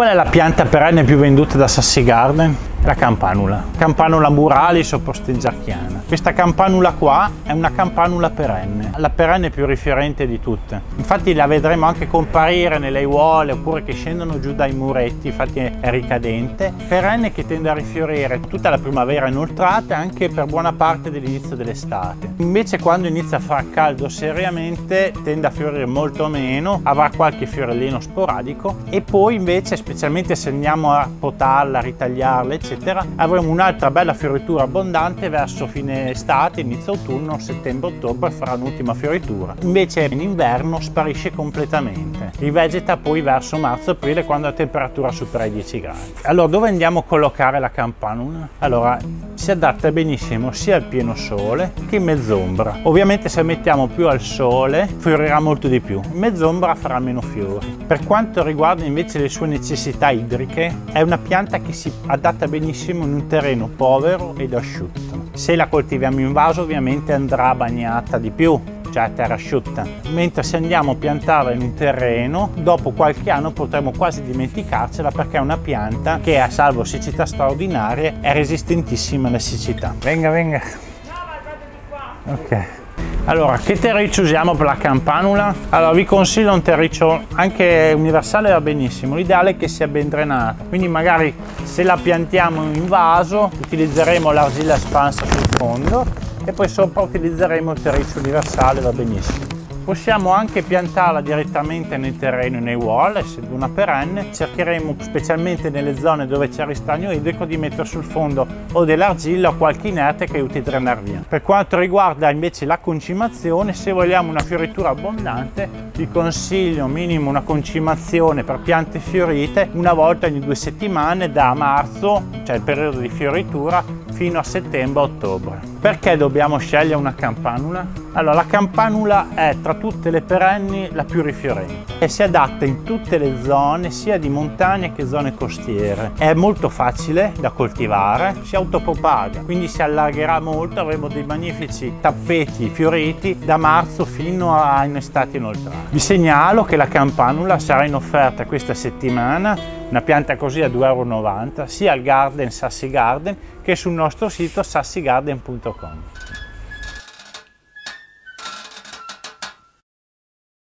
Qual è la pianta perenne più venduta da Sassi Garden? La campanula. Campanula muralis o posteggiacchiana. Questa campanula qua è una campanula perenne, la perenne più rifiorente di tutte. Infatti la vedremo anche comparire nelle aiuole oppure che scendono giù dai muretti, infatti è ricadente. Perenne che tende a rifiorire tutta la primavera inoltrata e anche per buona parte dell'inizio dell'estate. Invece quando inizia a far caldo seriamente tende a fiorire molto meno, avrà qualche fiorellino sporadico e poi invece specialmente se andiamo a potarla, ritagliarla eccetera avremo un'altra bella fioritura abbondante verso fine estate, inizio autunno, settembre-ottobre farà un'ultima fioritura. Invece in inverno sparisce completamente. Rivegeta poi verso marzo-aprile quando la temperatura supera i 10 gradi. Allora dove andiamo a collocare la campanula? allora si adatta benissimo sia al pieno sole che in mezz'ombra. Ovviamente se mettiamo più al sole fiorirà molto di più in mezz'ombra farà meno fiori. Per quanto riguarda invece le sue necessità idriche, è una pianta che si adatta benissimo in un terreno povero ed asciutto. Se la coltiviamo in vaso ovviamente andrà bagnata di più, cioè a terra asciutta, mentre se andiamo a piantarla in un terreno, dopo qualche anno potremo quasi dimenticarcela perché è una pianta che a salvo siccità straordinarie è resistentissima alla siccità. Venga, venga. Ok. Allora, che terriccio usiamo per la campanula? Allora, vi consiglio un terriccio anche universale va benissimo, l'ideale è che sia ben drenato, quindi magari se la piantiamo in vaso utilizzeremo l'argilla espansa sul fondo e poi sopra utilizzeremo il terriccio universale, va benissimo. Possiamo anche piantarla direttamente nel terreno nei wall, essendo una perenne, cercheremo specialmente nelle zone dove c'è ristagno idrico di mettere sul fondo o dell'argilla o qualche inerte che aiuti a drenare via. Per quanto riguarda invece la concimazione, se vogliamo una fioritura abbondante, vi consiglio minimo una concimazione per piante fiorite una volta ogni due settimane da marzo, cioè il periodo di fioritura, fino a settembre-ottobre. Perché dobbiamo scegliere una campanula? Allora, la campanula è tra tutte le perenni la più rifiorente e si adatta in tutte le zone, sia di montagna che zone costiere. È molto facile da coltivare, si autopropaga, quindi si allargherà molto, avremo dei magnifici tappeti fioriti da marzo fino a in estate inoltrata. Vi segnalo che la campanula sarà in offerta questa settimana una pianta così a 2,90 euro sia al Garden Sassi Garden che sul nostro sito sassigarden.com. stock on.